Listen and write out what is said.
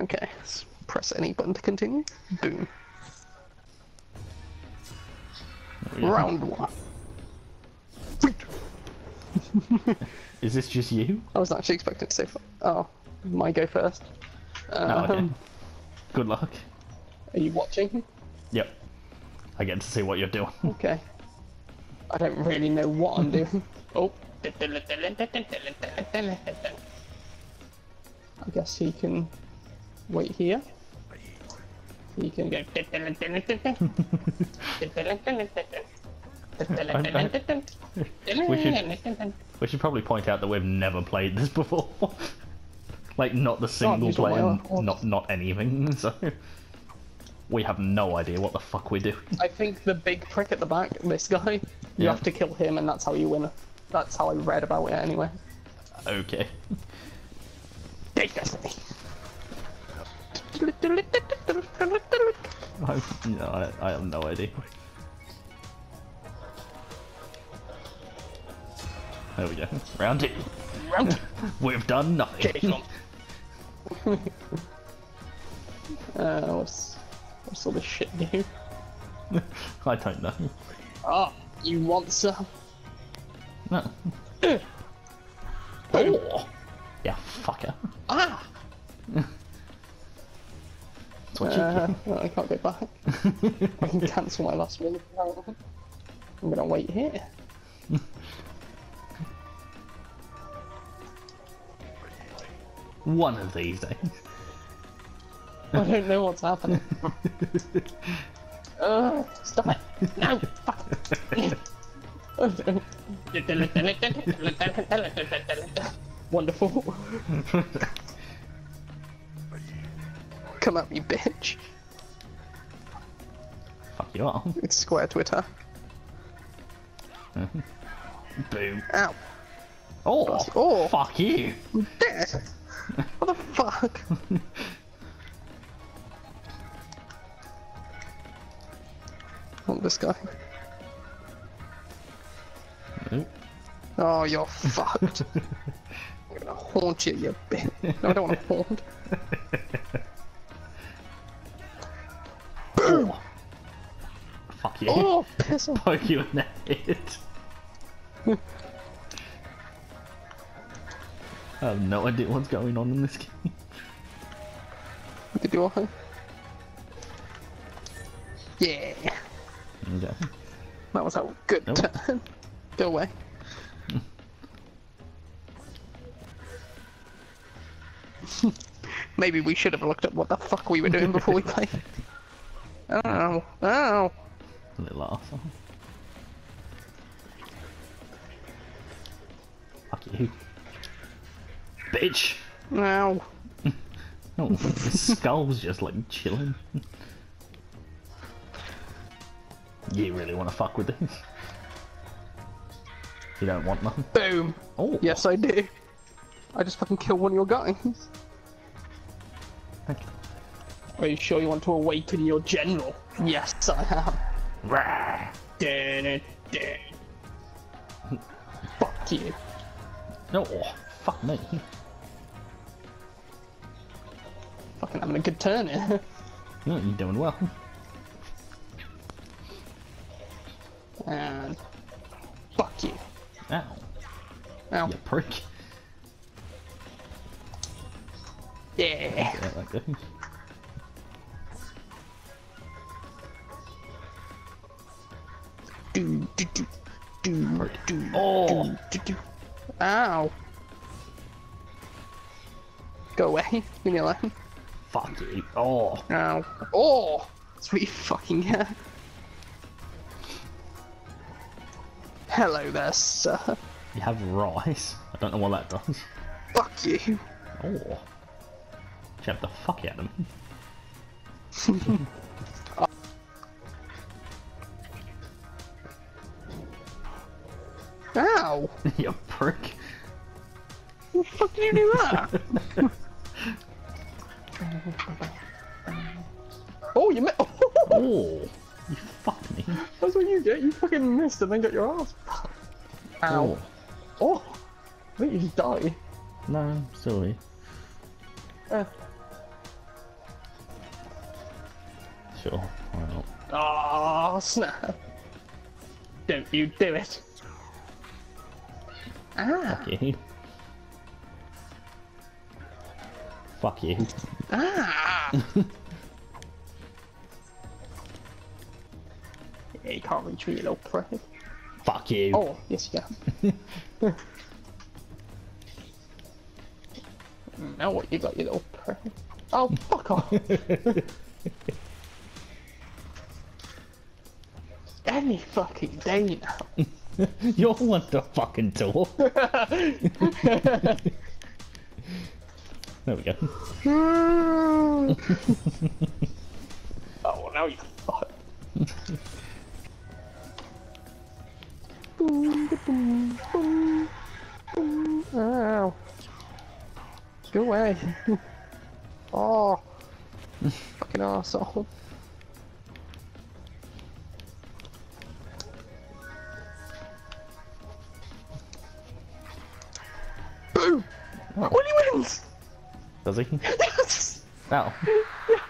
Okay, let's press any button to continue. Boom. Round one. Is this just you? I was actually expecting to say. Oh, my go first. Oh, okay. Um, Good luck. Are you watching? Yep. I get to see what you're doing. Okay. I don't really know what I'm doing. Oh. I guess he can wait here. He can go. We should probably point out that we've never played this before. like, not the single player, not not anything. So we have no idea what the fuck we do. I think the big prick at the back, this guy, you Yeah. have to kill him, and that's how you win. That's how I read about it anyway. Okay. No, I, I have no idea. There we go. Round two. Round two. We've done nothing. Take. Uh, what's what's all this shit do? I don't know. Oh, you want some? No. Oh. Yeah, fucker. Ah! That's what you Uh, well, I can't go back. I can cancel my last one. I'm gonna wait here. One of these days. I don't know what's happening. Uh, stop it! No! Fuck! No. Wonderful. Come at me, bitch. Fuck you all. It's square Twitter. Mm-hmm. Boom. Ow. Oh, Oh. fuck you. I'm dead. What the fuck? Want this guy? Nope. Oh, you're fucked. I'm gonna haunt you, you bitch. No, I don't want to haunt. Fuck you. Oh, piss off. Poke you in the head. I have no idea what's going on in this game. Did you all Yeah, Okay. that was a good Nope. turn. Go away. Maybe we should have looked at what the fuck we were doing before we played. Oh, oh. Little arsehole. Fuck you. Bitch! Ow. Oh, his skull's just like chilling. You really want to fuck with this? You don't want none? Boom. Oh, Yes, I do. I just fucking killed one of your guys. Are you sure you want to awaken your general? Yes, I am. Rah. Dun, dun. Fuck you. No, fuck me. Fucking having a good turn here. Yeah, you're doing well. And fuck you. Ow, Ow. you prick. Yeah. Do. Oh. do, do, do. Ow. Go away. Leave me alone. Fuck you. Oh, Ow. Oh! You fucking get. Hello there, sir. you have rice. I don't know what that does. Fuck you. Oh. Jab the fuck out of him. Ow! you prick. How the fuck did you do that? oh, you missed. Oh, you fucked me. That's what you get. You fucking missed and then got your ass. fucked. Ow. Oh. I think you just died. No, still here. Uh, Sure. Why not? Oh, snap. Don't you do it. Ah, Fuck you. Fuck you. ah. yeah, you can't reach me, you little prick. Fuck you. Oh, yes you can. now what you got, you little prick? Oh, fuck off. Any fucking day now. You're one to fucking talk. there we go. oh, well, now you fuck. boom, boom, boom, boom. Ow. Go away. oh. Fucking arsehole. Boom! Oh. Willy wins! Does he? Yes! Oh.